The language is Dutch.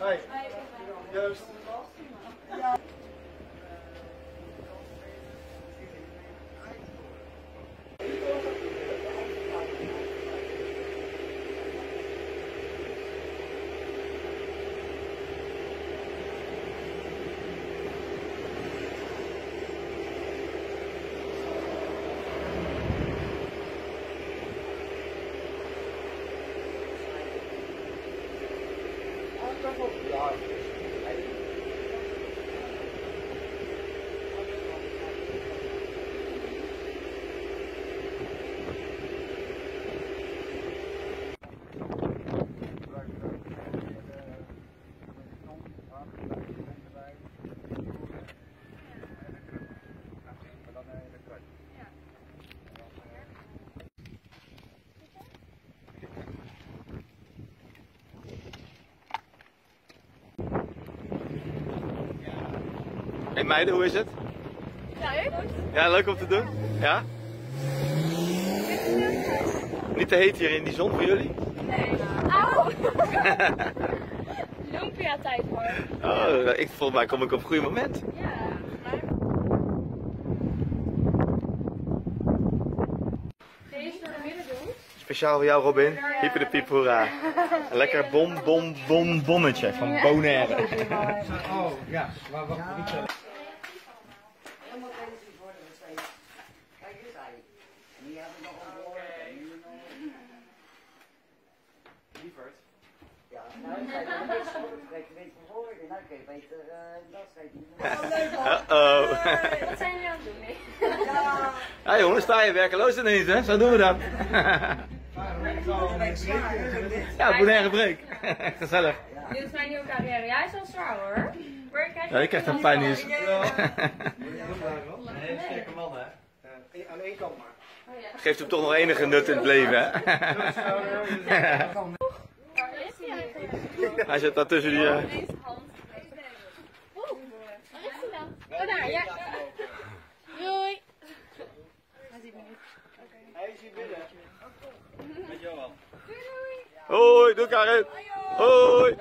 Hi. Hi. Yes. Hey. Joost. Hey meiden, hoe is het? Leuk. Ja, leuk om te doen? Ja? Niet te heet hier in die zon voor jullie? Nee. Auw. Lumpia tijd hoor. Oh, ik, volgens mij kom ik op een goed moment. Ja. Deze door de midden doen. Speciaal voor jou Robin. Hyper de piep hoera. Een lekker bom bom bom bommetje van Bonaire. Oh, ja. Maar wacht, niet zo. Lieverd. Ja, nou, ik ga je niet zo spreken, weet van voren. Nou, kun je beter uh, dat schrijven. Uh-oh. Wat zijn jullie aan het doen? Nee. Ja jongens, sta je werkeloos ineens hè? Zo doen we dat. Ja, Bonaire break. Gezellig. Dit is mijn nieuwe carrière. Jij is al zwaar hoor. Maar ik krijg Ja, ik krijg dan pijn nieuws. Nee, sterke man, hè? Aan één kant maar. Oh. Geeft hem toch nog enige nut in het leven hè? Waar is hij eigenlijk? Hij zit daar tussen die... eh, waar is hij dan? Oh daar, ja. Doei. Hij ziet me niet. Hij is hier binnen. Met Johan. Hoi, doe Karin. Hoi.